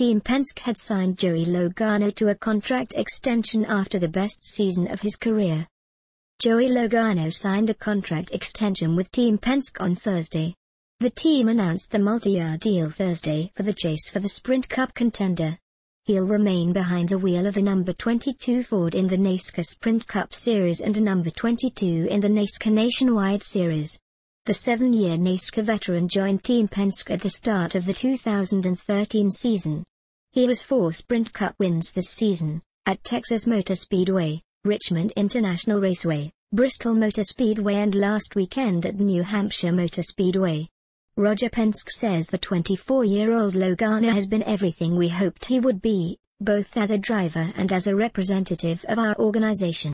Team Penske had signed Joey Logano to a contract extension after the best season of his career. Joey Logano signed a contract extension with Team Penske on Thursday. The team announced the multi-year deal Thursday for the chase for the Sprint Cup contender. He'll remain behind the wheel of a number 22 Ford in the NASCAR Sprint Cup Series and a number 22 in the NASCAR Nationwide Series. The seven-year NASCAR veteran joined Team Penske at the start of the 2013 season. He has four Sprint Cup wins this season, at Texas Motor Speedway, Richmond International Raceway, Bristol Motor Speedway and last weekend at New Hampshire Motor Speedway. Roger Penske says the 24-year-old Logano has been everything we hoped he would be, both as a driver and as a representative of our organization.